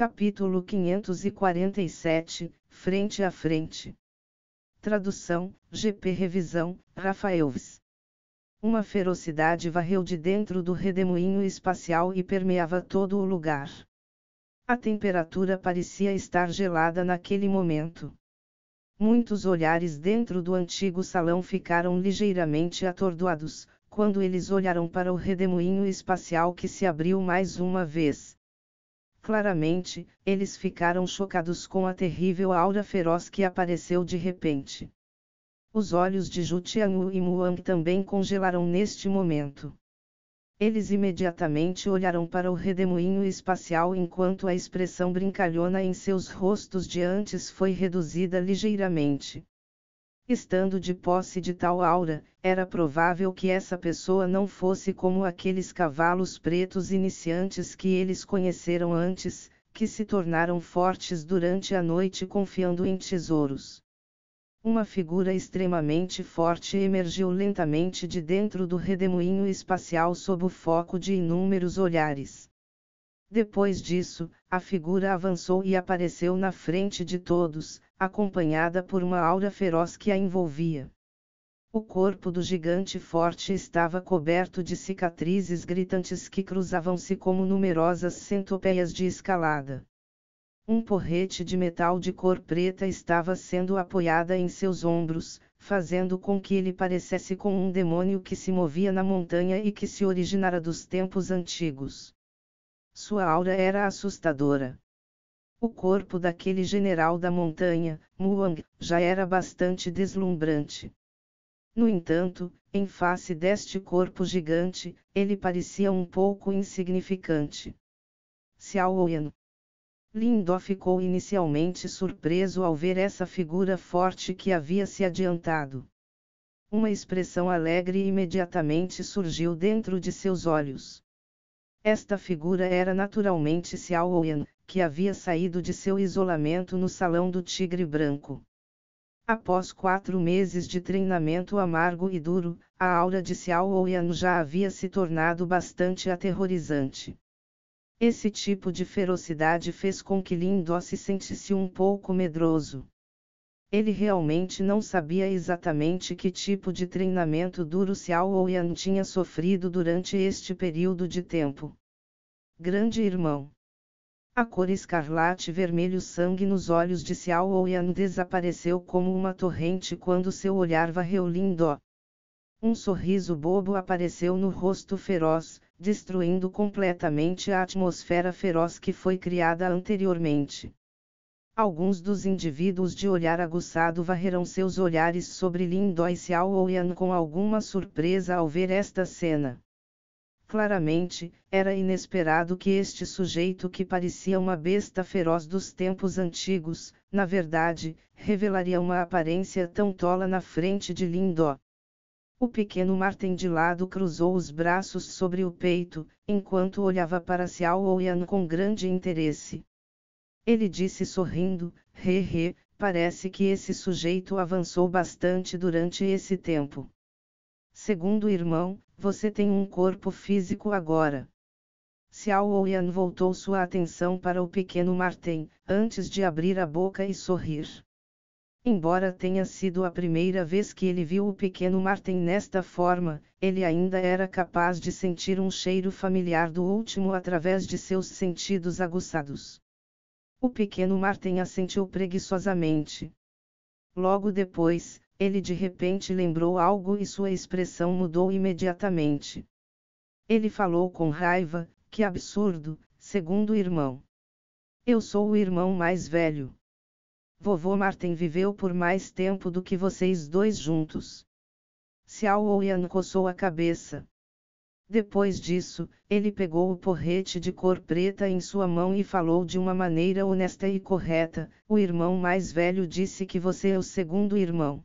Capítulo 547 Frente a Frente. Tradução: GP Revisão, Rafaelves. Uma ferocidade varreu de dentro do redemoinho espacial e permeava todo o lugar. A temperatura parecia estar gelada naquele momento. Muitos olhares dentro do antigo salão ficaram ligeiramente atordoados, quando eles olharam para o redemoinho espacial que se abriu mais uma vez. Claramente, eles ficaram chocados com a terrível aura feroz que apareceu de repente. Os olhos de Ju Tianwu e Muang também congelaram neste momento. Eles imediatamente olharam para o redemoinho espacial enquanto a expressão brincalhona em seus rostos de antes foi reduzida ligeiramente. Estando de posse de tal aura, era provável que essa pessoa não fosse como aqueles cavalos pretos iniciantes que eles conheceram antes, que se tornaram fortes durante a noite confiando em tesouros. Uma figura extremamente forte emergiu lentamente de dentro do redemoinho espacial sob o foco de inúmeros olhares. Depois disso, a figura avançou e apareceu na frente de todos, acompanhada por uma aura feroz que a envolvia. O corpo do gigante forte estava coberto de cicatrizes gritantes que cruzavam-se como numerosas centopeias de escalada. Um porrete de metal de cor preta estava sendo apoiada em seus ombros, fazendo com que ele parecesse com um demônio que se movia na montanha e que se originara dos tempos antigos. Sua aura era assustadora. O corpo daquele general da montanha, Muang, já era bastante deslumbrante. No entanto, em face deste corpo gigante, ele parecia um pouco insignificante. Xiao Oyan, Lindó ficou inicialmente surpreso ao ver essa figura forte que havia se adiantado. Uma expressão alegre imediatamente surgiu dentro de seus olhos. Esta figura era naturalmente Xiao Oyan, que havia saído de seu isolamento no Salão do Tigre Branco. Após quatro meses de treinamento amargo e duro, a aura de Xiao Oyan já havia se tornado bastante aterrorizante. Esse tipo de ferocidade fez com que Lindó se sentisse um pouco medroso. Ele realmente não sabia exatamente que tipo de treinamento duro Xiao Oyan tinha sofrido durante este período de tempo. Grande irmão. A cor escarlate vermelho sangue nos olhos de Xiao Oyan desapareceu como uma torrente quando seu olhar varreu Lindó. Um sorriso bobo apareceu no rosto feroz, destruindo completamente a atmosfera feroz que foi criada anteriormente. Alguns dos indivíduos de olhar aguçado varreram seus olhares sobre Lindó e Xiao Oyan com alguma surpresa ao ver esta cena. Claramente, era inesperado que este sujeito que parecia uma besta feroz dos tempos antigos, na verdade, revelaria uma aparência tão tola na frente de Lindó. O pequeno Martin de lado cruzou os braços sobre o peito, enquanto olhava para Xiao Oyan com grande interesse. Ele disse sorrindo, he he, parece que esse sujeito avançou bastante durante esse tempo. Segundo irmão, você tem um corpo físico agora. Xiao Oyan voltou sua atenção para o pequeno Martin, antes de abrir a boca e sorrir. Embora tenha sido a primeira vez que ele viu o pequeno Martin nesta forma, ele ainda era capaz de sentir um cheiro familiar do último através de seus sentidos aguçados. O pequeno Martin assentiu preguiçosamente. Logo depois, ele de repente lembrou algo e sua expressão mudou imediatamente. Ele falou com raiva: Que absurdo, segundo irmão. Eu sou o irmão mais velho. Vovô Martin viveu por mais tempo do que vocês dois juntos. Xiao Oyan coçou a cabeça. Depois disso, ele pegou o porrete de cor preta em sua mão e falou de uma maneira honesta e correta: O irmão mais velho disse que você é o segundo irmão.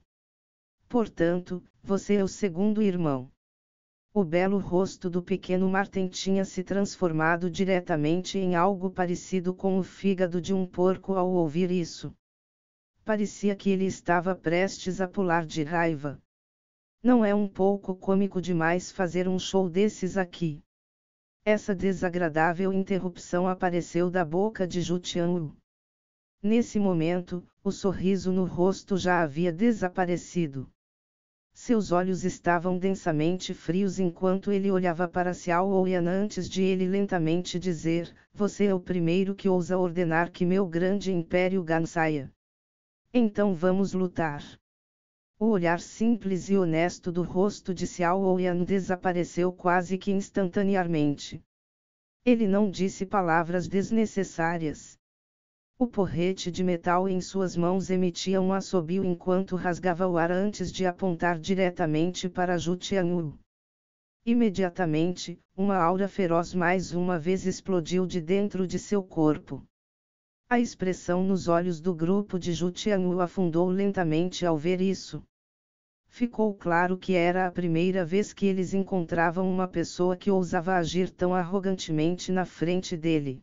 Portanto, você é o segundo irmão. O belo rosto do pequeno Martin tinha se transformado diretamente em algo parecido com o fígado de um porco ao ouvir isso. Parecia que ele estava prestes a pular de raiva. Não é um pouco cômico demais fazer um show desses aqui. Essa desagradável interrupção apareceu da boca de Jutian Nesse momento, o sorriso no rosto já havia desaparecido. Seus olhos estavam densamente frios enquanto ele olhava para Xiao Ouyan antes de ele lentamente dizer: Você é o primeiro que ousa ordenar que meu grande império Gan saia. Então vamos lutar. O olhar simples e honesto do rosto de Xiao Ouyan desapareceu quase que instantaneamente. Ele não disse palavras desnecessárias. O porrete de metal em suas mãos emitia um assobio enquanto rasgava o ar antes de apontar diretamente para Tianyu. Imediatamente, uma aura feroz mais uma vez explodiu de dentro de seu corpo. A expressão nos olhos do grupo de Jutianyu afundou lentamente ao ver isso. Ficou claro que era a primeira vez que eles encontravam uma pessoa que ousava agir tão arrogantemente na frente dele.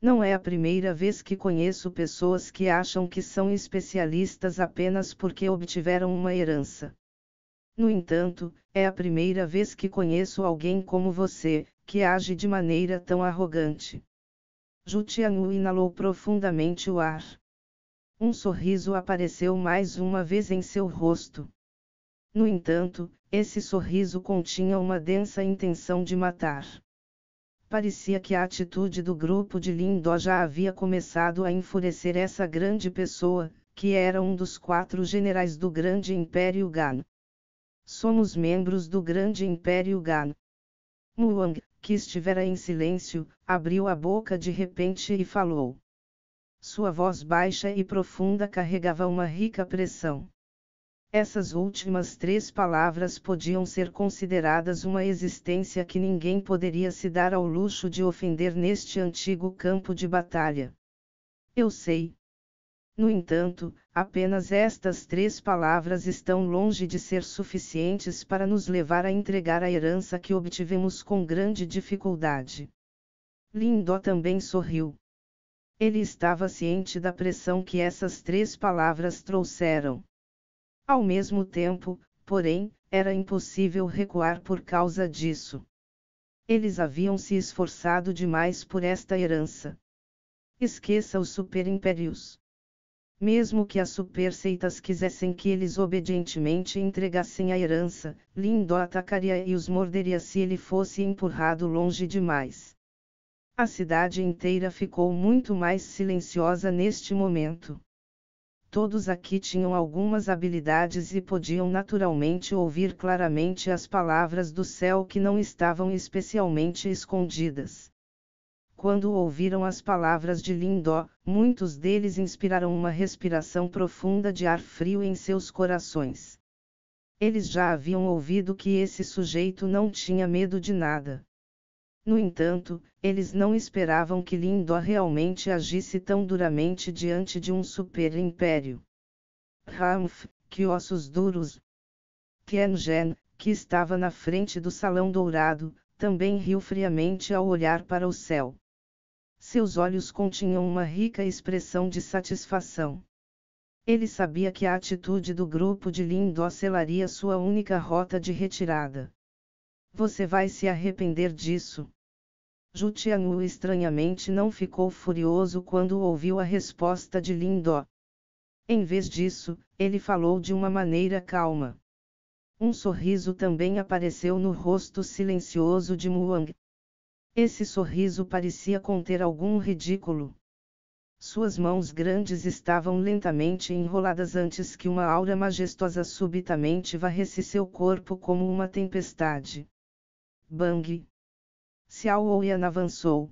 Não é a primeira vez que conheço pessoas que acham que são especialistas apenas porque obtiveram uma herança. No entanto, é a primeira vez que conheço alguém como você, que age de maneira tão arrogante. Jutianyu inalou profundamente o ar. Um sorriso apareceu mais uma vez em seu rosto. No entanto, esse sorriso continha uma densa intenção de matar. Parecia que a atitude do grupo de Lindó já havia começado a enfurecer essa grande pessoa, que era um dos quatro generais do grande Império Gan. Somos membros do grande Império Gan. Muang, que estivera em silêncio, abriu a boca de repente e falou. Sua voz baixa e profunda carregava uma rica pressão. Essas últimas três palavras podiam ser consideradas uma existência que ninguém poderia se dar ao luxo de ofender neste antigo campo de batalha. Eu sei. No entanto, apenas estas três palavras estão longe de ser suficientes para nos levar a entregar a herança que obtivemos com grande dificuldade. Lindó também sorriu. Ele estava ciente da pressão que essas três palavras trouxeram. Ao mesmo tempo, porém, era impossível recuar por causa disso. Eles haviam se esforçado demais por esta herança. Esqueça os superimpérios. Mesmo que as superseitas quisessem que eles obedientemente entregassem a herança, Lindó atacaria e os morderia se ele fosse empurrado longe demais. A cidade inteira ficou muito mais silenciosa neste momento. Todos aqui tinham algumas habilidades e podiam naturalmente ouvir claramente as palavras do céu que não estavam especialmente escondidas. Quando ouviram as palavras de Lindó, muitos deles inspiraram uma respiração profunda de ar frio em seus corações. Eles já haviam ouvido que esse sujeito não tinha medo de nada. No entanto, eles não esperavam que Lindó realmente agisse tão super diante de um super-império. Ramf, que ossos duros. Tiangen, que estava na frente do salão dourado, também riu friamente ao olhar para o céu. Seus olhos continham uma rica expressão de satisfação. Ele sabia que a atitude do grupo de Lindó selaria sua única rota de retirada. Você vai se arrepender disso. Jutianyu estranhamente não ficou furioso quando ouviu a resposta de Lindó. Em vez disso, ele falou de uma maneira calma. Um sorriso também apareceu no rosto silencioso de Muang. Esse sorriso parecia conter algum ridículo. Suas mãos grandes estavam lentamente enroladas antes que uma aura majestosa subitamente varresse seu corpo como uma tempestade. Bang! Xiao Ouyan avançou.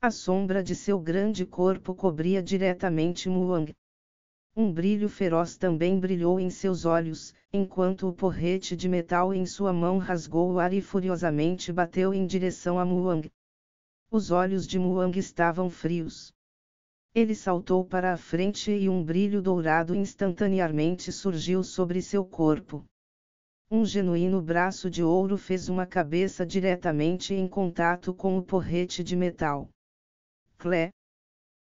A sombra de seu grande corpo cobria diretamente Muang. Um brilho feroz também brilhou em seus olhos, enquanto o porrete de metal em sua mão rasgou o ar e furiosamente bateu em direção a Muang. Os olhos de Muang estavam frios. Ele saltou para a frente e um brilho dourado instantaneamente surgiu sobre seu corpo. Um genuíno braço de ouro fez uma cabeça diretamente em contato com o porrete de metal. Clé,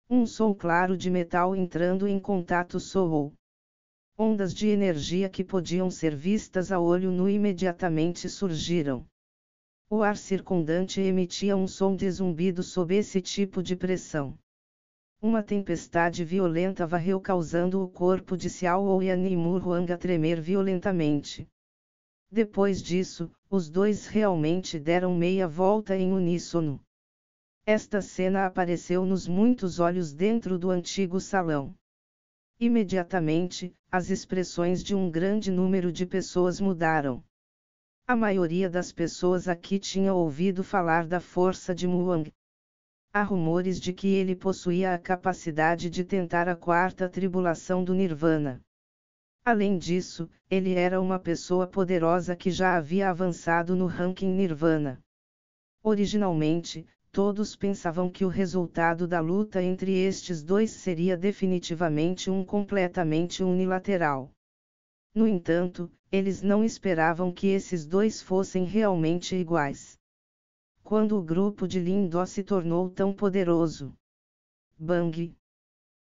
um som claro de metal entrando em contato soou. Ondas de energia que podiam ser vistas a olho nu imediatamente surgiram. O ar circundante emitia um som de zumbido sob esse tipo de pressão. Uma tempestade violenta varreu causando o corpo de Xiao e Huang a tremer violentamente. Depois disso, os dois realmente deram meia volta em uníssono. Esta cena apareceu nos muitos olhos dentro do antigo salão. Imediatamente, as expressões de um grande número de pessoas mudaram. A maioria das pessoas aqui tinha ouvido falar da força de Muang. Há rumores de que ele possuía a capacidade de tentar a quarta tribulação do Nirvana. Além disso, ele era uma pessoa poderosa que já havia avançado no ranking Nirvana. Originalmente, todos pensavam que o resultado da luta entre estes dois seria definitivamente um completamente unilateral. No entanto, eles não esperavam que esses dois fossem realmente iguais. Quando o grupo de Lindó se tornou tão poderoso. Bang!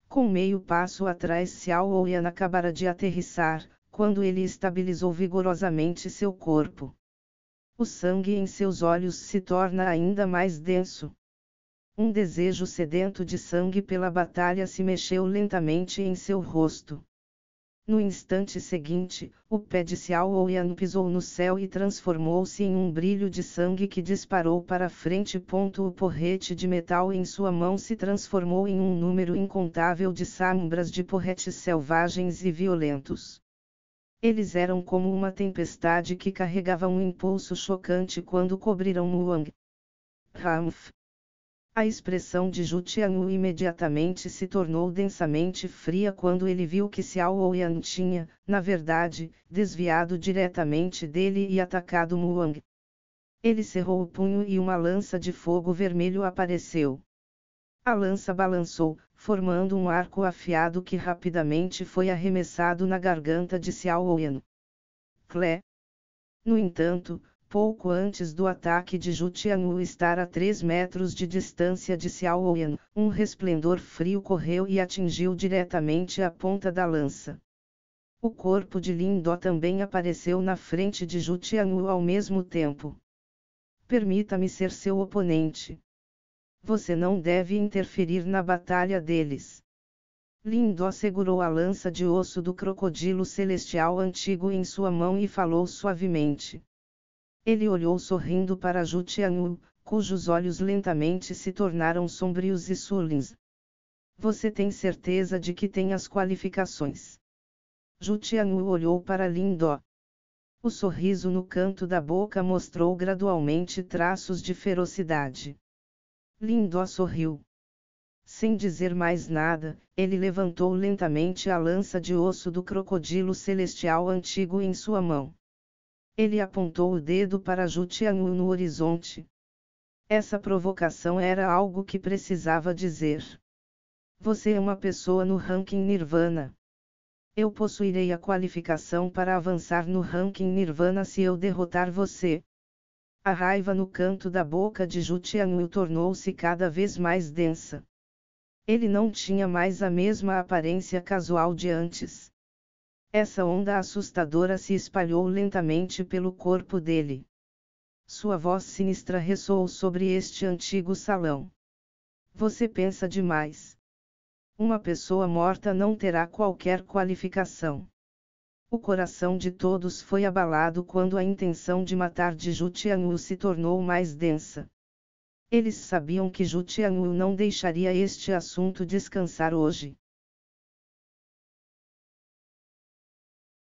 Com meio passo atrás Xiao Ouyan acabara de aterrissar, quando ele estabilizou vigorosamente seu corpo. O sangue em seus olhos se torna ainda mais denso. Um desejo sedento de sangue pela batalha se mexeu lentamente em seu rosto. No instante seguinte, o pé de Xiao Ouyan pisou no céu e transformou-se em um brilho de sangue que disparou para frente. O porrete de metal em sua mão se transformou em um número incontável de sombras de porretes selvagens e violentos. Eles eram como uma tempestade que carregava um impulso chocante quando cobriram Muang. Ramf. A expressão de Ju Tianyu imediatamente se tornou densamente fria quando ele viu que Xiao Ouyan tinha, na verdade, desviado diretamente dele e atacado Muang. Ele cerrou o punho e uma lança de fogo vermelho apareceu. A lança balançou, formando um arco afiado que rapidamente foi arremessado na garganta de Xiao Ouyan. Clé. No entanto, pouco antes do ataque de Ju Tianyu estar a 3 metros de distância de Xiao Ouyan, um resplendor frio correu e atingiu diretamente a ponta da lança. O corpo de Lin Do também apareceu na frente de Ju Tianyu ao mesmo tempo. Permita-me ser seu oponente. Você não deve interferir na batalha deles. Lindó segurou a lança de osso do crocodilo celestial antigo em sua mão e falou suavemente. Ele olhou sorrindo para Ju Tianyu, cujos olhos lentamente se tornaram sombrios e sulins. Você tem certeza de que tem as qualificações? Ju Tianyu olhou para Lindó. O sorriso no canto da boca mostrou gradualmente traços de ferocidade. Lindó sorriu. Sem dizer mais nada, ele levantou lentamente a lança de osso do crocodilo celestial antigo em sua mão. Ele apontou o dedo para Jutianyu no horizonte. Essa provocação era algo que precisava dizer. Você é uma pessoa no ranking Nirvana. Eu possuirei a qualificação para avançar no ranking Nirvana se eu derrotar você. A raiva no canto da boca de Jutianyu tornou-se cada vez mais densa. Ele não tinha mais a mesma aparência casual de antes. Essa onda assustadora se espalhou lentamente pelo corpo dele. Sua voz sinistra ressoou sobre este antigo salão. Você pensa demais. Uma pessoa morta não terá qualquer qualificação. O coração de todos foi abalado quando a intenção de matar de Ju Tianyu se tornou mais densa. Eles sabiam que Ju Tianyu não deixaria este assunto descansar hoje.